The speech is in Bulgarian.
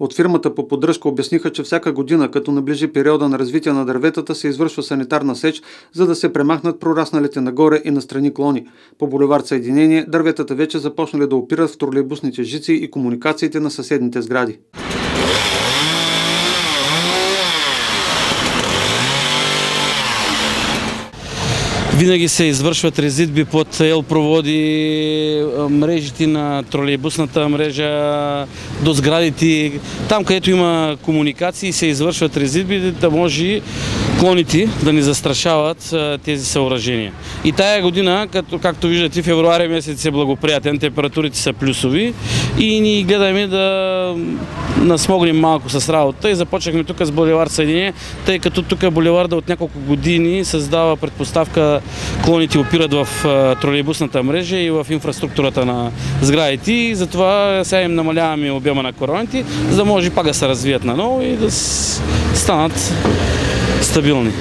От фирмата по поддръжка обясниха, че всяка година, като наближи периода на развитие на дърветата, се извършва санитарна сеч, за да се премахнат прорасналите нагоре и настрани клони. По булевард Съединение дърветата вече започнали да опират в тролейбусните жици и комуникациите на съседните сгради. Винаги се извършват резидби под елпроводи, мрежите на тролейбусната мрежа, до сградите. Там, където има комуникации, се извършват резидби, да може клоните да ни застрашават тези съоръжения. И тая година, като, както виждате, февруари месец е благоприятен, температурите са плюсови и ни гледаме да насмогнем малко с работа и започнахме тук с Боливар Съединение, тъй като тук Боливарда от няколко години създава предпоставка клоните опират в тролейбусната мрежа и в инфраструктурата на сградите и затова сега им намаляваме обема на короните, за да може пак да се развият наново и да станат стабилни.